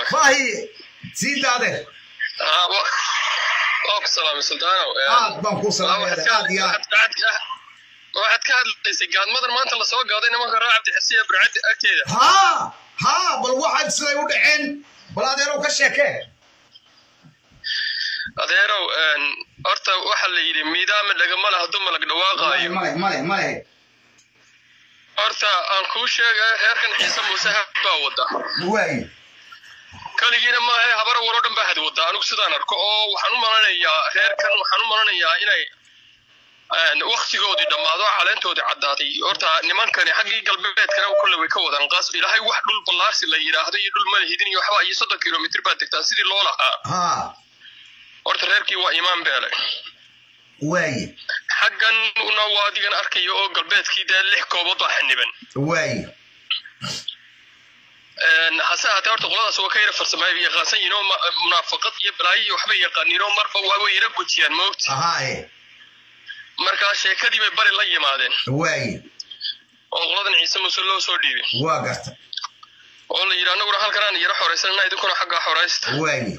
ku salaamay faahiye sii daade Ah, wa- waa ku salaamay sultaanow aad baan kuu salaamaya aad iyo aad waxaad ka hadlaysay gaadmadan maanta lasoo gaaday nimanka raa cabdixasiya burcad agteeda haa haa bal waxaad siday u dhaceen bal adeerow ka sheekee adeerow een, horta waxaa la yidhi miidaama dhagama laha dumalag dhawaaqaayo male male male horta aan kuu sheegay reerkan ciise muuse hab baa wada waaye kaligiina maahe habara waroo dhan baa had wada anigu sidaan arko oo waxaan u malanayaa reerkan waxaan u malanayaa inay een, waktigoodii dhammaado caleentoodii caddaatay. Horta nimankani xaggii galbeedkana kolle way ka wadaan qaas. Ilaahay wax dhul ballaarsi la yidhaahdo iyo dhul malahidin iyo waxba iyo soddon kilomitr baad degtaan. Sidii loo lahaa. Haa horta reerkii waa imaan beele waaye. Xaggan una waa adigan arkaya oo galbeedkii dee lix koobood baa xaniban. Waaye hase ahaatee horta qoladaas waa ka yara farsamay yaqaansan yihiin oo ma- munaafaqad iyo balaayo iyo waxbay yaqaaniin oo marba waa way yara gujiyaan ahaaye markaa sheekadii bay bari la yimaadeen oo qoladan ciise muuse loo soo dhiibay waa garta oo la yidhi annaguna halkanaan yara xoraysanana idinkuna xaggaa xoraysta waaye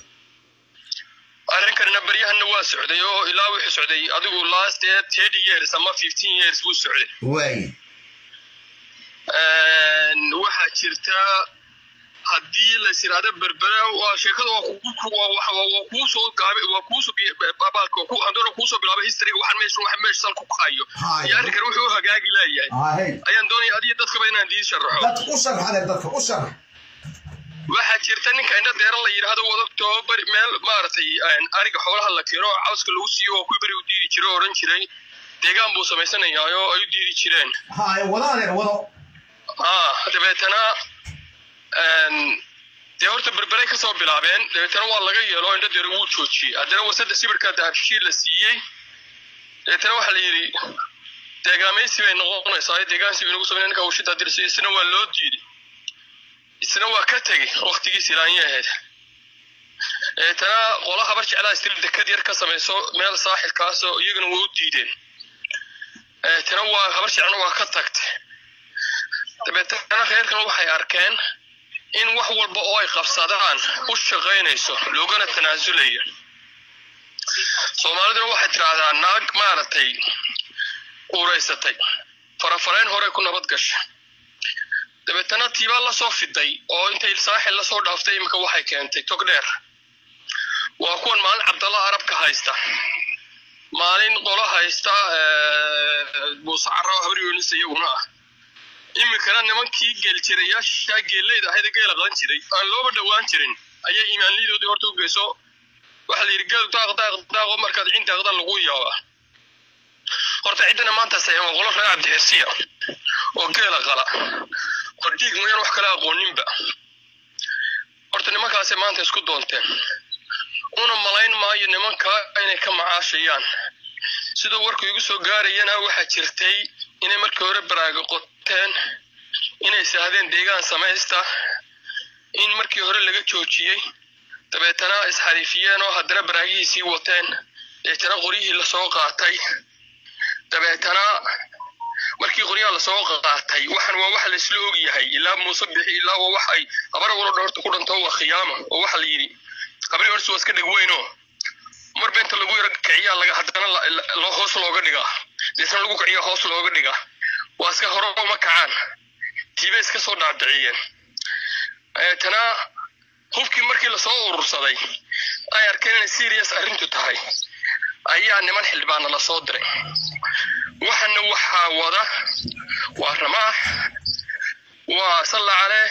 arrinkanina baryahanna waa socday oo ilaa wuxuu socday adigu last thirty years ama fifteen years buu socday waxaa jirta haddii la yiraahdo berbere waa sheekada waa kugu waa waa waa kuu soo gaabay waa kuu soo baabalka ku andoro kuu soo bilaabay history waxaan meesha waxaan meesha sal ku hayo. Iyo arrinkan wuxuu u hagaagi leeyahay. Ahey ayaan doonaya adiga dadkaba inaan diin sharaxo dadka u sharxade dadka u sharx waxaa jirta ninka indha deera la yidhaahdo wadagto bari meel maaragtay ariga xoolaha la keeno oo cawska lagu siiyo oo kuwii beri u diidi jiray oo odhan jiray. Deegaan buu samaysanayaa oo ay u diidi jireen wado. Ah dabeetana dee horta berberay ka soo bilaabeen dabeetana waa laga yeelo indho deera wuu joojiyey haddana wasada sibirka dahabshii la siiyey. Dabeetana waxaa la yidhi deegaamaysi bay noqonaysaa deegaansi bay nagu sameyn ninka hawshida dirsi isna waa loo diiday isna waa ka tegey waktigiis ilaanya ahayd dabeetana qola habar jeclaa istil dekad yar ka samayso meel saaxilkaasoo iyaguna way u diideen. Dabeetana waa habar jeclana waa ka tagtay. Dabeetana reerkan waxay arkeen in wax walba oo ay qabsadaan u shaqaynayso loogana tanaasulayo soomaaliduna waxay tidhaahdaa naag maaragtay uuraysatay farafarayn hore ku nabad gasha. Dabeetana tiibaa la soo fiday oo intay saaxil la soo dhaaftay imika waxay keentay tog dheer. Waa kuwan maalin cabdalla arabka haysta. Maalin qolo haysta muuse caro habriyoonis iyaguna ah iminkana nimankii geeljirayaasha geeleyda ahayd ee geela qadan jiray aan looba dhowaan jirin ayay imaanlidoodii horta u geyso waxaa la yidhi geel daaq daaq daaqo markaad cin daaqdan lagu yaabaa horta ciddana maanta sayan waa qolo reer cabdixirsiya oo geela qala oo dhiig mooyaan wax kala aqooninba horta nimankaasay maanta isku doonteen una malayn maayo nimanka inay ka macaashayaan sidoo warku igu soo gaarayana waxaa jirtay inay markii hore baraaga qoteen inay saahdeen deegaan samaysta in markii hore laga joojiyey dabeetana isxariifiyeen oo haddana baraagihiisii wateen deetana qoryihii la soo qaatay dabeetana markii qoryaha la soo qaatay waxan waa wax laisla og yahay ilaa muuse bixi ilaa waa wax ay habara walo dhorta ku dhanto waa khiyaama oo waxa la yidhi habri horsi waa iska dheg weynoo mar beenta lagu yaro kiciyaa laga haddana hoos looga dhigaa liisna lagu kariyo hoos looga dhiga waa iska hore uma kacaan. Tiba iska soo dhaadiciyeen deetana hubkii markii la soo urursaday ay arkeen inay serias arrintu tahay. Ayaa niman xildhibaana la soo diray. Waxana waxaa wada waa ramaax waa salla calee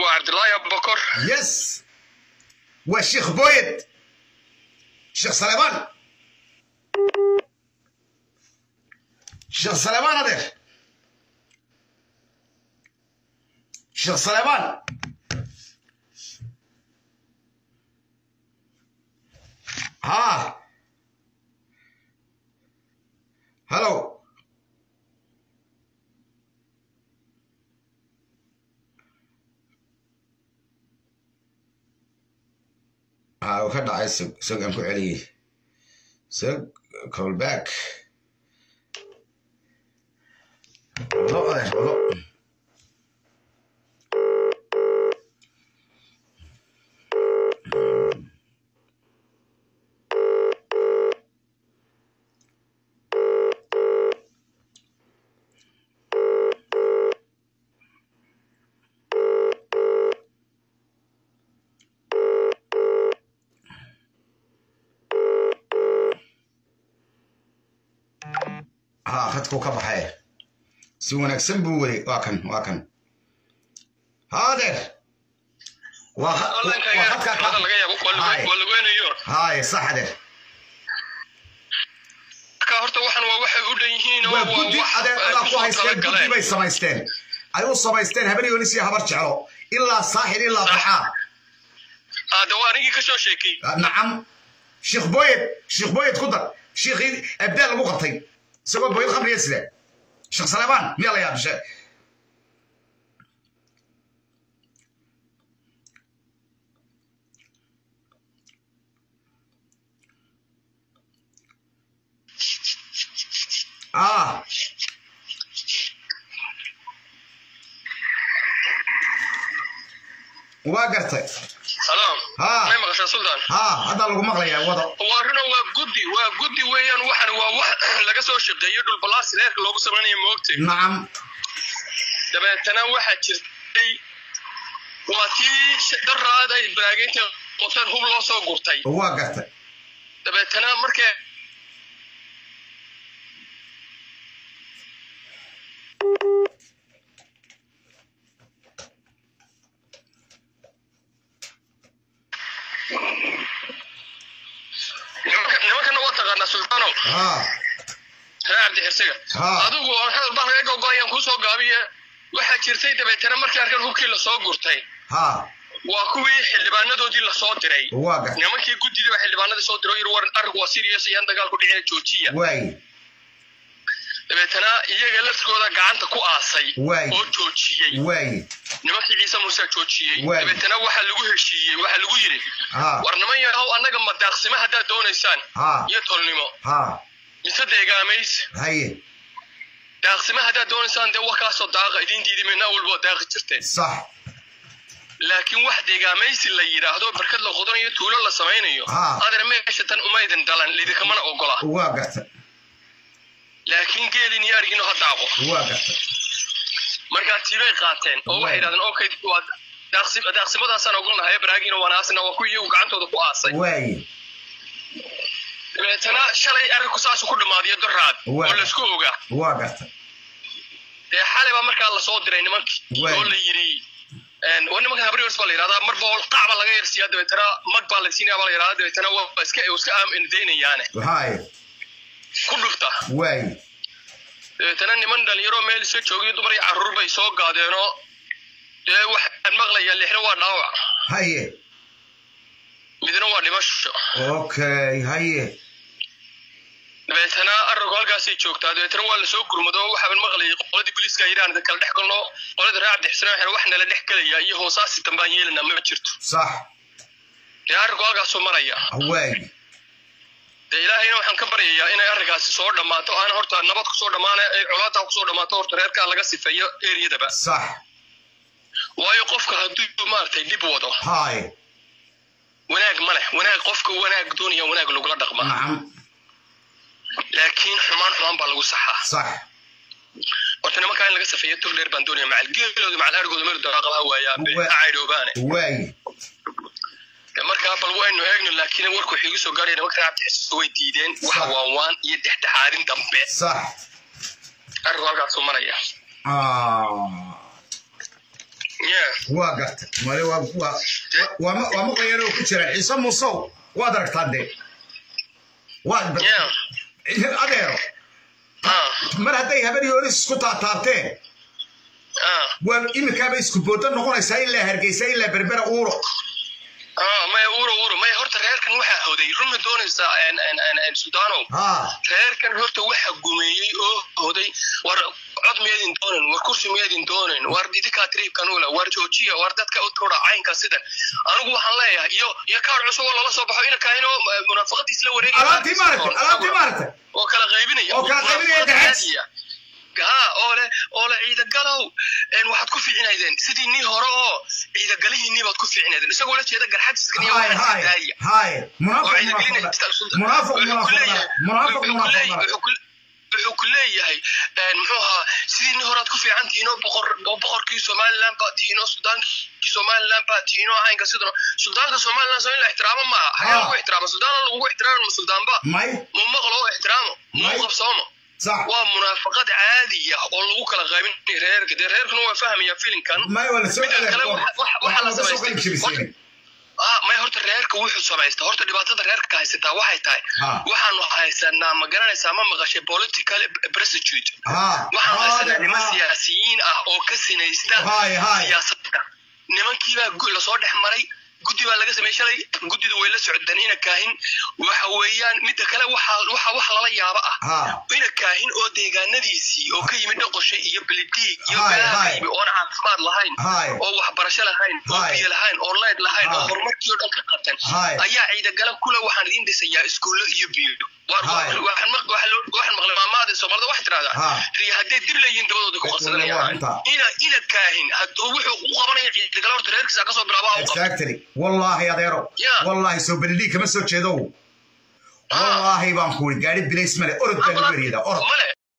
waa cabdilaahi abubakor yes. Waa sheekh boyed sheekh saleman شيخ سليمان هذا. شيخ سليمان. ها. هلو. ها وكذا عايز سوق سوق أنكو علي. سوق كول باك あうぞ、つこかば公開もい。Si wanaagsan buu weli waa kan waa kan. Haadeer haye sax adeer marka horta waxan waa waxay u dhan yihiin waa guddi adeer adaa ku haysteen guddi bay samaysteen. Ay u samaysteen habar yonis iyo habar jeclo. Ilaa saaxil ilaa baxaa nacam. Sheekh boyed sheekh boyed ku dar. Sheekhii abdaal lagu qabtay. Isagoo boyed khamriya sida sheekh saleebaan miyaa la yaabishe ah waa gartay haddaa lagu maqlayaa wado. Waa runa waa guddi waa guddi weeyaan waxan waa wax laga soo shaqeeyo dhulbalaarsi reerka loogu samaynayo moogtay nacam dabeetana waxaa jirtay waa tii daraada ibraaginta qoteen hub loo soo gurtay. Waa gartay dabeetana markee adigu hadal baan laga gogoayaan gaabiye. Waxaa jirtay dabeetana markii arkan hubkii la soo gurtay. Waa kuwii xildhibaanadoodii la soo diray. Nimankii guddida xildhibaanadii soo diray yiri war arrig waa serious iyaan dagaalku dhicina joojiya dabeetana iyaga laftigooda gacanta ku aasay oo joojiyey nimankii ciise muuse joojiyey dabeetana waxaa lagu heshiiyey waxaa lagu yidhi war niman yahow annaga ma daaqsimo haddaad doonaysaan. Iyo tolnimo. Mise deegaamays daaqsimo haddaad doonaysaan dee wakaasoo daaqa idiin diidimena walboo daaqi jirteen laakiin wax deegaamaysi la yidhaahdo barkad la qodanayo tuulo la samaynayo adeer meesha tan umaydin dhalan lidinkamana ogola laakiin geelin iyo argino ha daaqo markaa tiibay qaateen oo waxay yidhahdeen okay waa daaqsimadaasaan ogolnahay baraagina wanaasna waa kuwii iyagu gacantooda ku aasay dabeetana shalay arrinku saasu ku dhammaadiyo doraad oo laysku ogaa. dee xalay baa markaa la soo diray nimankii oo la yidhi nimankan habriors baa la yidhahdaa marba qacba laga yarsiiyaa dabeetana mag baa la siinaya baa la yidhahdaa dabeetana waa iska iska ku dhufta dabeetana niman dhalinyaro meel iska joogiyo dumar iyo carruur bay soo gaadeenoo dee waxaan maqlayaa lixna waa dhaawac. Haye midna waa dhimasho. Okay haye dabeetana arrinku halkaasay joogtaa. Dabeetana waa la soo gurmado waxaan maqlayay qoladii booliiska yidhaan kala dhex galno. Qolada ree cabdixisana waxay wax nala dhex gelaya iyo hoosaasi dambaan yeelana ma jirto. Sax. Dee arrinku halkaasuu maraya? Dee ilaahayna waxaan ka baryayaa inay arrinkaasi soo dhammaato aan horta nabad ku soo dhammaana ay colaadaa ku soo dhammaato horta reerkaa laga sifeeyo eriyadaba sax. Waayo qofka hadduu maaragtay dhib wado. Wanaag ma leh. Wanaag qofka wanaag doonaya wanaag lagula dhaqmaa laakiin xumaan xumaan baa lagu saxaa. Sax. Horta nimankaa in laga safeeyo tog dheer baan doonaya macal geelooda macal argooda meel daraaqabaha waayaa caydhoobaane waay markaa bal waynu eegno laakiin warku wuxuu igu soo gaaraya nimanka raabtixisa way diideen waxa waanwaan iyo dhexdhexaadin dambe. Sax. Arrinku halkaasuu maraya. Waa gartay male waa maqlayaan oo ku jira ciise musow waad aragtaa dee waad adeero mar hadday habar yoonis isku taataabteen waa iminkaaba isku boodo noqonaysaa ilaa hargeysa ilaa berbera uuro maya uuro uuro maya horta reerkan waxaa hoday runna doonaysaa sudaanow reerkan horta waxa gumeeyey oo hoday war cod miyaydin doonan war kursi miyaydin doonan war ula war joojiya war dadka u tuura caynka sidan anigu waxaan leeyahay iyo iyo kaar cusub oo lala soo baxo ina kahinoo munaafaqadiis la oo kala qaybinaya oole oole ciidagalow. Waxaad ku fiicinaydeen sidii nii hore oo ciidagalihiinii baad ku fiicinaydeen isagoo la jeeda garxadsiskaniwuxuu ku leeyahay muxuu ahaa sidii nii horead ku fiican tihiin oo boqor oo boqorkii somaliland baa tihiin oo sudaankii somaliland baa tihiin oo caynka sidan sudaanka somaliland soo in la ixtiraamo maaha. Hayaa lagu ixtiraama sudaana lagugu ixtiraama ma sudaanba mu maqlo oo ixtiraamo? Mu qabsoomo? صح waa munaafaqad caadiya ah oo lagu kala qaybin reerka. Dee reerkuna waa fahmaya filinkan? Ah, may horta reerka wuxuu samaysta horta dhibaatada reerka ka haysataa waxay tahay. Waxaanu haysanaa ma garanaysaa ma maqashay political prostitute waxaanu haysanaa niman siyaasiyiin ah oo ka sinaysta siyaasadda. Nimankiibaa la soo dhex maray guddi baa laga samey shalay. Guddida way la socdeen ina kaahin. Waxa weeyaan midda kale waxa wax lala yaabo ah. Ina kaahin oo deegaanadiisii oo ka yimid dhoqoshay iyo bilidiig iyo beelaha ka yimi oon caafimaad lahayn oo waxbarasho lahayn oo biyo lahayn oo layd lahayn oo horumarkii oo dhan ka qabtan ayaa ciidagala kule waxaan idiin dhisayaa iskuullo iyo biyo haday dib layiin dabadooda ku qabsadaaina kaahin. Wuxuu ku qabanaya ciidagala horta reerkiisa ka soo bilaabo wallaahi adeero wallaahi soo balidhii kama soo jeedow. Ah. Wallaahi baan ku uri gaari bilays male orod baan ugeryada orod.